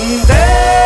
Sunday.